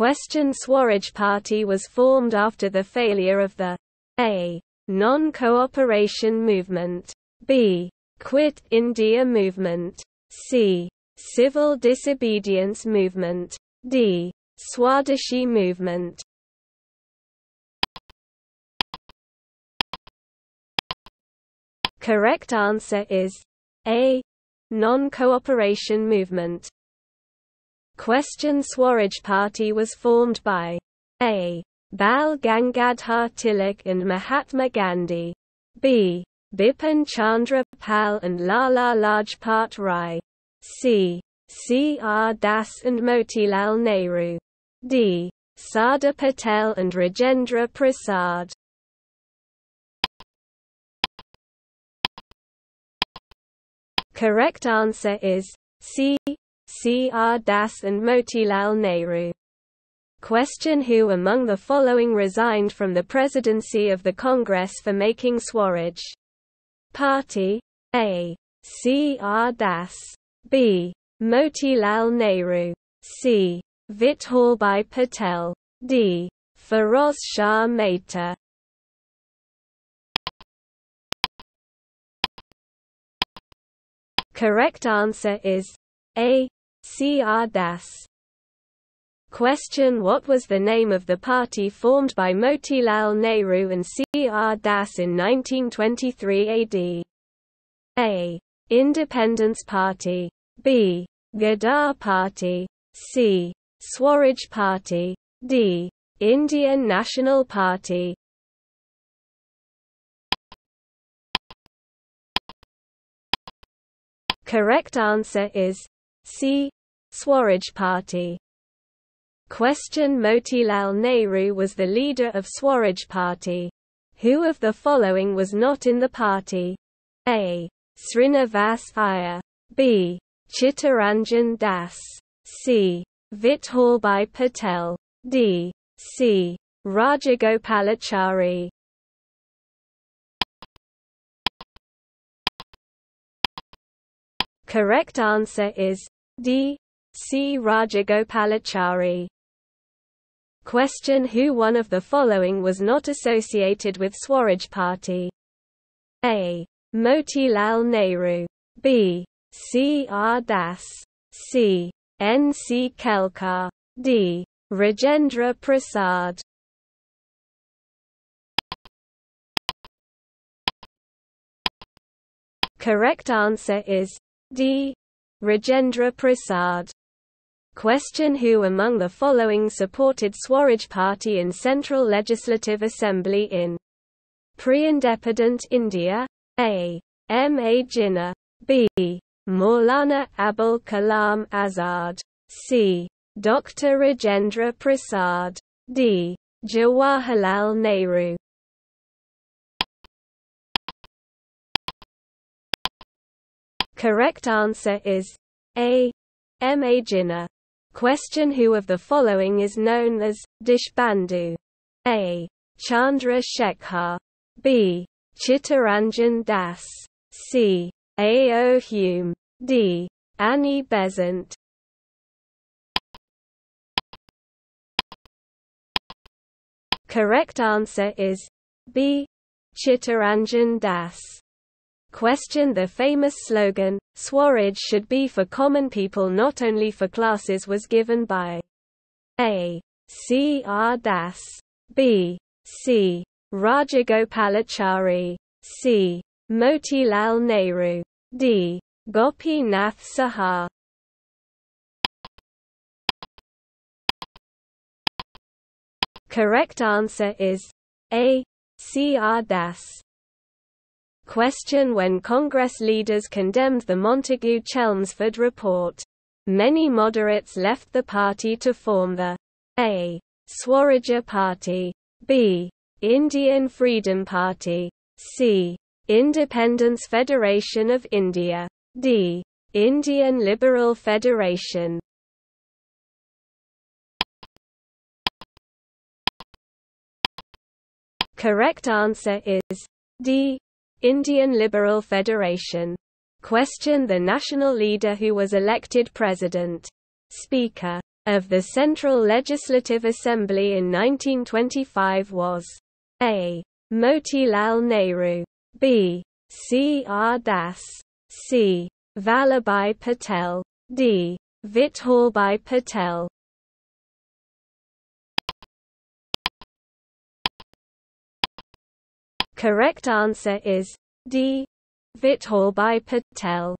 Question Swaraj Party was formed after the failure of the A. Non-cooperation movement. B. Quit India movement. C. Civil disobedience movement. D. Swadeshi movement. Correct answer is A. Non-cooperation movement. Question Swaraj Party was formed by A. Bal Gangadhar Tilak and Mahatma Gandhi. B. Bipin Chandra Pal and Lala Lajpat Rai. C. C. R. Das and Motilal Nehru. D. Sardar Patel and Rajendra Prasad. Correct answer is C. C. R. Das and Motilal Nehru. Question Who among the following resigned from the presidency of the Congress for making Swaraj Party? A. C. R. Das. B. Motilal Nehru. C. Vithalbhai Patel. D. Feroz Shah Mehta. Correct answer is A. C. R. Das. Question What was the name of the party formed by Motilal Nehru and C. R. Das in 1923 AD? A. Independence Party. B. Ghadar Party. C. Swaraj Party. D. Indian National Party. Correct answer is C. Swaraj Party. Question Motilal Nehru was the leader of Swaraj Party. Who of the following was not in the party? A. Srinivas Iyer. B. Chittaranjan Das. C. Vithalbhai Patel. D. C. Rajagopalachari. Correct answer is D. C. Rajagopalachari. Question Who one of the following was not associated with Swaraj Party? A. Motilal Nehru. B. C. R. Das. C. N. C. Kelkar. D. Rajendra Prasad. Correct answer is D. Rajendra Prasad. Question Who among the following supported Swaraj Party in Central Legislative Assembly in pre-independent India? A. M. A. Jinnah. B. Maulana Abul Kalam Azad. C. Dr. Rajendra Prasad. D. Jawaharlal Nehru. Correct answer is A. M. A. Jinnah. Question Who of the following is known as Deshbandhu? A. Chandra Shekhar. B. Chittaranjan Das. C. A. O. Hume. D. Annie Besant. Correct answer is B. Chittaranjan Das. Question The famous slogan, Swaraj should be for common people not only for classes was given by A. C. R. Das. B. C. Rajagopalachari. C. Motilal Nehru. D. Gopinath Saha. Correct answer is A. C. R. Das. Question When Congress leaders condemned the Montagu-Chelmsford report, many moderates left the party to form the A. Swaraja Party, B. Indian Freedom Party, C. Independence Federation of India, D. Indian Liberal Federation. Correct answer is D. Indian Liberal Federation. Question The national leader who was elected president. Speaker. of the Central Legislative Assembly in 1925 was A. Motilal Nehru, B. C. R. Das, C. Vallabhbhai Patel, D. Vithalbhai Patel. Correct answer is D. Vithalbhai Patel.